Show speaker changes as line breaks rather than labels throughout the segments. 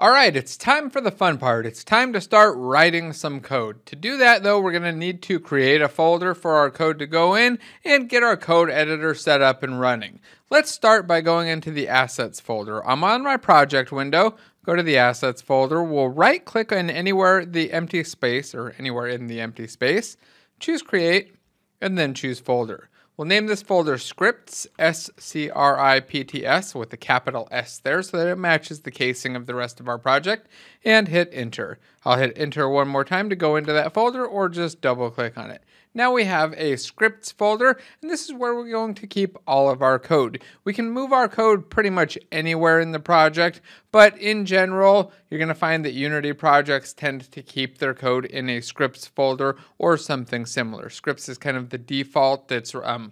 All right, it's time for the fun part. It's time to start writing some code. To do that, though, we're going to need to create a folder for our code to go in and get our code editor set up and running. Let's start by going into the assets folder. I'm on my project window. Go to the assets folder. We'll right click on anywhere the empty space or anywhere in the empty space, choose create, and then choose folder. We'll name this folder scripts, S-C-R-I-P-T-S with a capital S there so that it matches the casing of the rest of our project and hit enter. I'll hit enter one more time to go into that folder or just double click on it. Now we have a scripts folder, and this is where we're going to keep all of our code. We can move our code pretty much anywhere in the project, but in general, you're going to find that Unity projects tend to keep their code in a scripts folder or something similar. Scripts is kind of the default that's um,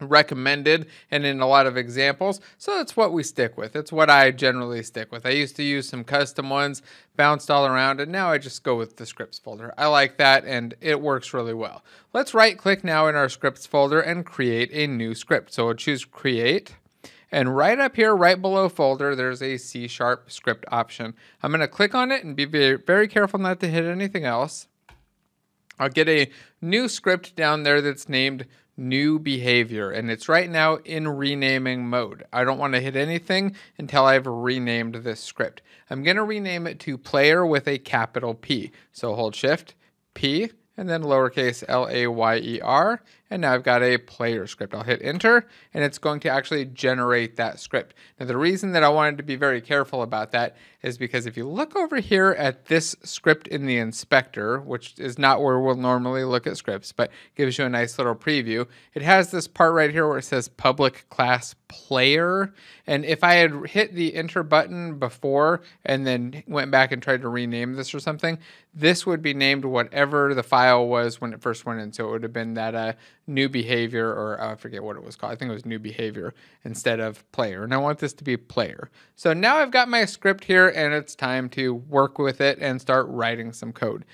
recommended and in a lot of examples. So that's what we stick with. It's what I generally stick with. I used to use some custom ones, bounced all around, and now I just go with the scripts folder. I like that and it works really well. Let's right click now in our scripts folder and create a new script. So we'll choose create. And right up here, right below folder, there's a C sharp script option. I'm going to click on it and be very, very careful not to hit anything else. I'll get a new script down there that's named new behavior and it's right now in renaming mode. I don't want to hit anything until I've renamed this script. I'm going to rename it to player with a capital P. So hold shift P and then lowercase l-a-y-e-r and now I've got a player script. I'll hit enter and it's going to actually generate that script. Now the reason that I wanted to be very careful about that is because if you look over here at this script in the inspector, which is not where we'll normally look at scripts, but gives you a nice little preview, it has this part right here where it says public class player. And if I had hit the enter button before and then went back and tried to rename this or something, this would be named whatever the file was when it first went in. So it would have been that uh, new behavior, or I forget what it was called. I think it was new behavior instead of player. And I want this to be player. So now I've got my script here and it's time to work with it and start writing some code.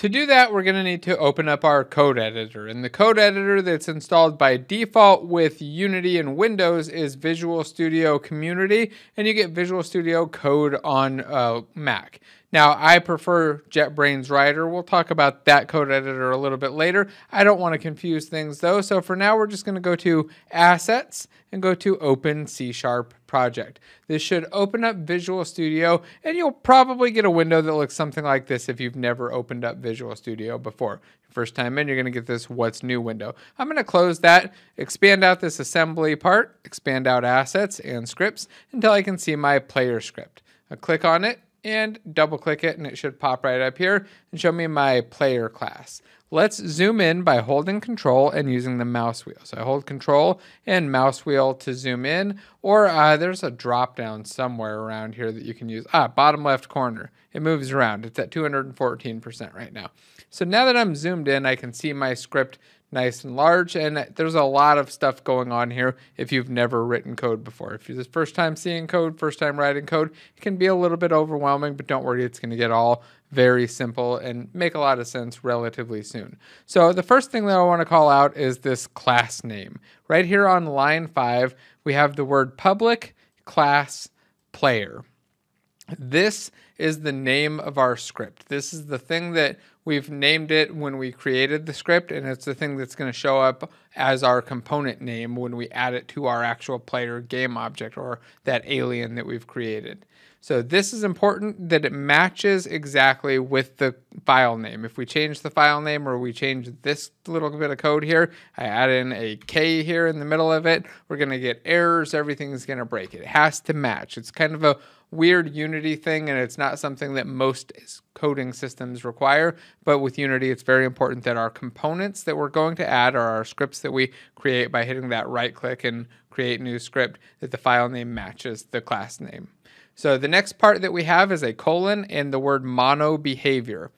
To do that, we're going to need to open up our code editor. And the code editor that's installed by default with Unity and Windows is Visual Studio Community, and you get Visual Studio Code on uh, Mac. Now, I prefer JetBrains Rider. We'll talk about that code editor a little bit later. I don't want to confuse things though, so for now we're just going to go to Assets and go to Open C Sharp Project. This should open up Visual Studio, and you'll probably get a window that looks something like this if you've never opened up Visual Studio before. First time in, you're going to get this What's New window. I'm going to close that, expand out this assembly part, expand out assets and scripts until I can see my player script. I click on it, and double click it and it should pop right up here and show me my player class. Let's zoom in by holding control and using the mouse wheel. So I hold control and mouse wheel to zoom in or uh, there's a drop down somewhere around here that you can use. Ah, bottom left corner. It moves around. It's at 214% right now. So now that I'm zoomed in, I can see my script nice and large. And there's a lot of stuff going on here if you've never written code before. If you're the first time seeing code, first time writing code, it can be a little bit overwhelming, but don't worry, it's going to get all very simple and make a lot of sense relatively soon. So the first thing that I want to call out is this class name. Right here on line five, we have the word public class player. This is the name of our script. This is the thing that we've named it when we created the script, and it's the thing that's going to show up as our component name when we add it to our actual player game object or that alien that we've created. So this is important that it matches exactly with the file name. If we change the file name or we change this little bit of code here, I add in a K here in the middle of it, we're to get errors. Everything's to break. It has to match. It's kind of a weird Unity thing, and it's not something that most coding systems require. But with Unity, it's very important that our components that we're going to add or our scripts that we create by hitting that right click and create new script, that the file name matches the class name. So the next part that we have is a colon and the word MonoBehaviour.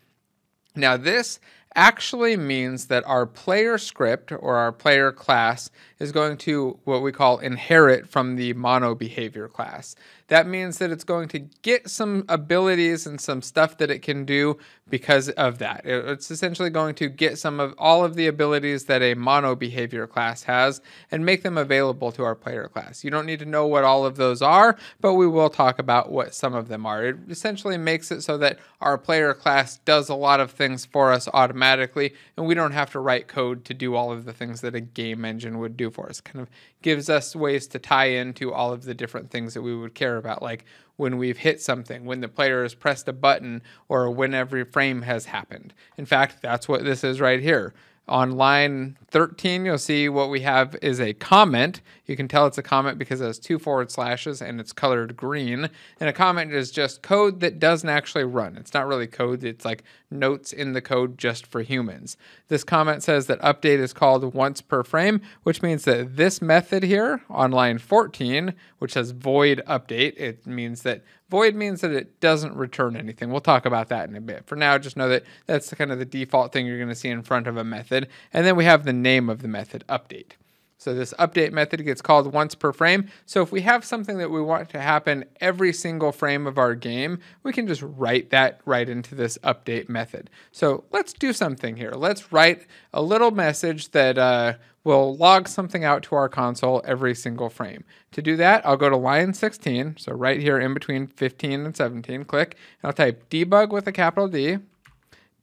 Now this actually means that our player script or our player class is going to what we call inherit from the MonoBehaviour class. That means that it's going to get some abilities and some stuff that it can do because of that. It's essentially going to get some of all of the abilities that a MonoBehaviour class has and make them available to our player class. You don't need to know what all of those are, but we will talk about what some of them are. It essentially makes it so that our player class does a lot of things for us automatically and we don't have to write code to do all of the things that a game engine would do for us. Kind of gives us ways to tie into all of the different things that we would care about like when we've hit something, when the player has pressed a button, or when every frame has happened. In fact, that's what this is right here. On line 13, you'll see what we have is a comment. You can tell it's a comment because it has two forward slashes and it's colored green. And a comment is just code that doesn't actually run. It's not really code, it's like notes in the code just for humans. This comment says that update is called once per frame, which means that this method here on line 14, which says void update, it means that Void means that it doesn't return anything. We'll talk about that in a bit. For now, just know that that's kind of the default thing you're going to see in front of a method. And then we have the name of the method, update. So this update method gets called once per frame. So if we have something that we want to happen every single frame of our game, we can just write that right into this update method. So let's do something here. Let's write a little message that uh, will log something out to our console every single frame. To do that, I'll go to line 16, so right here in between 15 and 17, click, and I'll type debug with a capital D,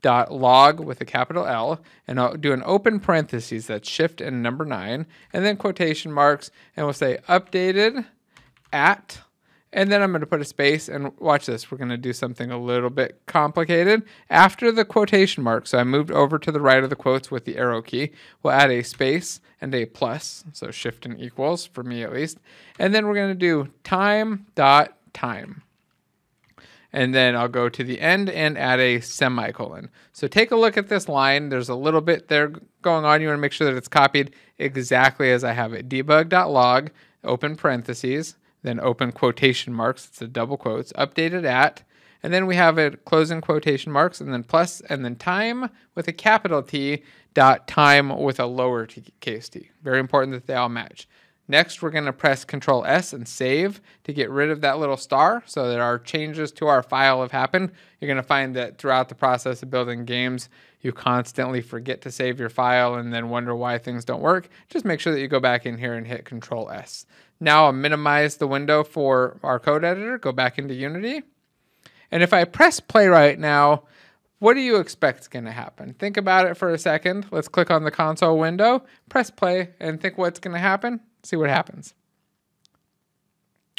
dot log with a capital L, and I'll do an open parentheses, that's shift and number nine, and then quotation marks, and we'll say updated at and then I'm going to put a space and watch this. We're going to do something a little bit complicated. After the quotation mark, so I moved over to the right of the quotes with the arrow key, we'll add a space and a plus, so shift and equals for me at least. And then we're going to do time dot time. And then I'll go to the end and add a semicolon. So take a look at this line. There's a little bit there going on. You want to make sure that it's copied exactly as I have it. Debug.log, open parentheses, then open quotation marks, it's a double quotes, updated at, and then we have it closing quotation marks, and then plus, and then time with a capital T, dot time with a lower t, case t. Very important that they all match. Next, we're going to press Control S and save to get rid of that little star so that our changes to our file have happened. You're going to find that throughout the process of building games, you constantly forget to save your file and then wonder why things don't work. Just make sure that you go back in here and hit Control S. Now I'll minimize the window for our code editor, go back into Unity. And if I press play right now, what do you expect is going to happen? Think about it for a second. Let's click on the console window, press play, and think what's going to happen see what happens.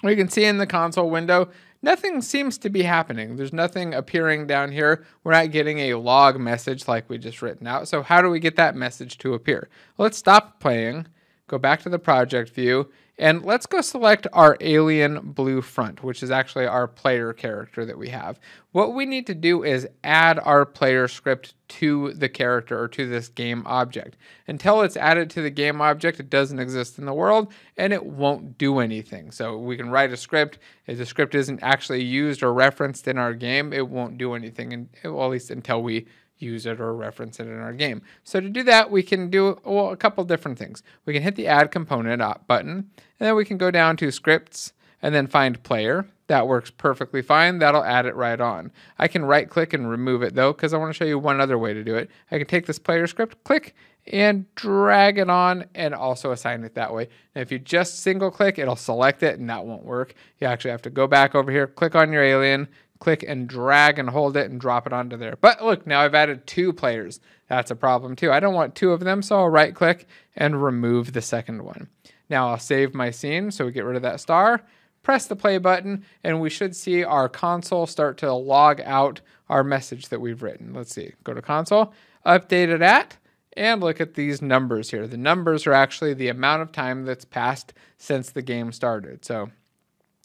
We can see in the console window, nothing seems to be happening. There's nothing appearing down here. We're not getting a log message like we just written out. So how do we get that message to appear? Let's stop playing, go back to the project view, and let's go select our alien blue front, which is actually our player character that we have. What we need to do is add our player script to the character or to this game object. Until it's added to the game object, it doesn't exist in the world and it won't do anything. So we can write a script. If the script isn't actually used or referenced in our game, it won't do anything, and well, at least until we use it or reference it in our game. So to do that, we can do well, a couple different things. We can hit the add component button, and then we can go down to scripts and then find player. That works perfectly fine. That'll add it right on. I can right click and remove it though, because I want to show you one other way to do it. I can take this player script, click, and drag it on and also assign it that way. And if you just single click, it'll select it and that won't work. You actually have to go back over here, click on your alien, click and drag and hold it and drop it onto there. But look, now I've added two players. That's a problem too. I don't want two of them, so I'll right click and remove the second one. Now I'll save my scene, so we get rid of that star, press the play button, and we should see our console start to log out our message that we've written. Let's see, go to console, update it at, and look at these numbers here. The numbers are actually the amount of time that's passed since the game started. So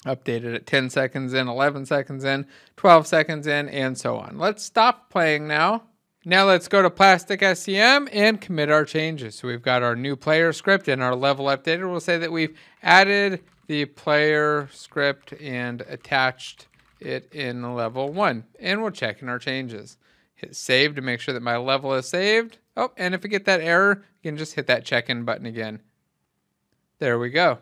updated at 10 seconds in, 11 seconds in, 12 seconds in, and so on. Let's stop playing now. Now let's go to Plastic SCM and commit our changes. So we've got our new player script and our level updated. We'll say that we've added the player script and attached it in level one. And we'll check in our changes. Hit save to make sure that my level is saved. Oh, and if we get that error, you can just hit that check-in button again. There we go.